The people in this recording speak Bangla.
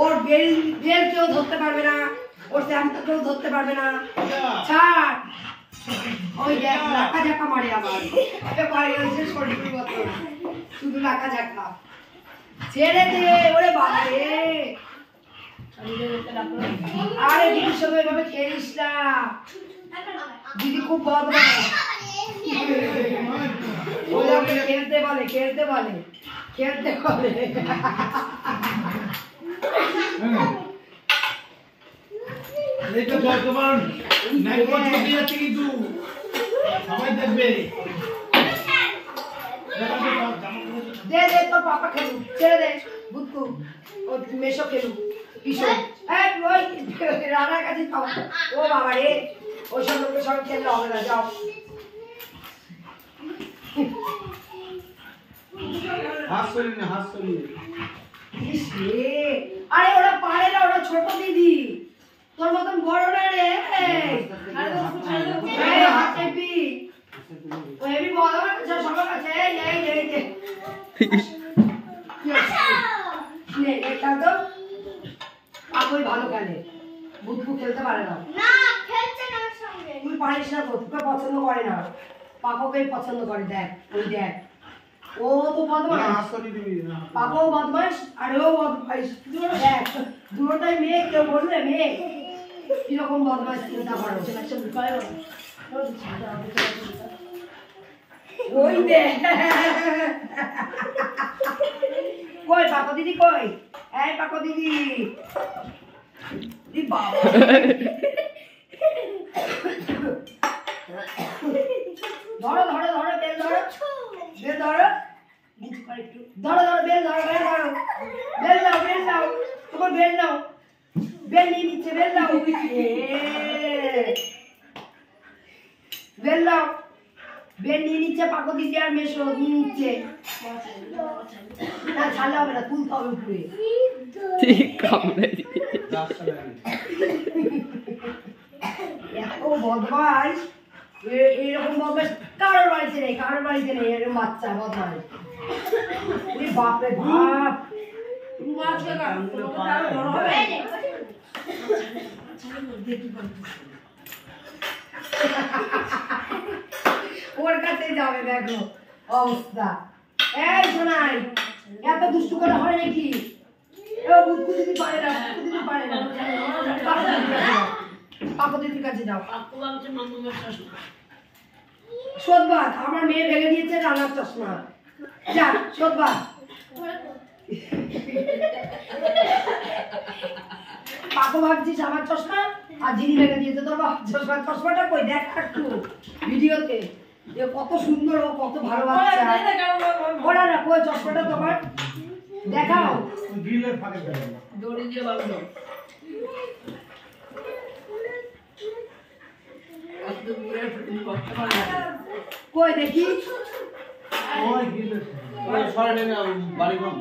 ওর বেল বেল কেউ ধরতে পারবে না, ওর শ্যাম্পু কেউ ধরতে পারবে না। ছাড়। ওই ঝাঁকা মারে আবার। শুধু ঝাঁকা ওরে রে আরে দিদির দিদি খুব বদমাস খেলতে বলে খেলতে বলে খেলতে বলে। এইটা বর্তমান নাইকো ছবি আছে কিন্তু সবাই দেখবে। দে দে তোর পাপা খেলুক। ছেড়ে দে বুদ্ধু ও মেশো খেলুক। কিশোর এই ওই রানার কাছে খাও ও বাবা রে ওই সব লোকের সঙ্গে খেললে হবে না যাও। হাস করি না হাস করি ইস রে, আরে ওরা পারে না ওরা ছোট দিদি তোর মতন বড় না রে এই হাত টেপি ও হেবি বড় আছে সবার কাছে এই এই এই এই নে এটা তো আপনি ভালো খেলে। বুদ্ধু খেলতে পারে না। না খেলছে না সঙ্গে। তুই পারিস না তো তোকে পছন্দ করে না। পাপাকে পছন্দ করে দেখ ওই দেখ। ও তো না বদমাস হাস দিবি না। পাপাও বদমাস আর ও বদমাস দেখ দুটোটাই মেয়ে কেউ বললে মেয়ে। কীরকম বদমাস চিন্তা করো। ওই দে। কই পাপা দিদি কই? এই পাপা দিদি। ধরো ধরো ধরো, বেল ধরো। বেল ধরো। ধরো ধরো, বেল বেল ধরো। বেল নাও বেল নাও। তোমার বেল নাও। বেল নিয়ে নিচ্ছে, বেল নাও। বেল নাও। বেল নিয়ে নিচ্ছে পাকো দিদি আর মেশো, নিয়ে নিচ্ছে। না, ছাড়লে হবে না, তুলতে হবে উপরে। ঠিক কামড়ে লাগে এত বদমাস ওর কাছে যাবে দেখো অবস্থা। এই শোনাই এত দুষ্টু করে হয় নাকি? ও বুদ্ধু দিদি পারে না বুদ্ধু পারে না পাপা কাছে যাও। সোদবাদ আমার মেয়ে ভেঙে দিয়েছে রানার চশমা। যা সোদবাদ পাপা ভাবছিস আমার চশমা? আর যিনি ভেঙে দিয়েছে তোর চশমা। চশমাটা কই? দেখ একটু ভিডিওতে। কত সুন্দর ও কত ভালো বাচ্চা। ওরা না কই? চশমাটা তোমার? দেখাও। গ্রিলের ফাঁকে দেবে কই দেখি? ওই গ্রিলের। ওই সরে নেমে বাড়ি ঘর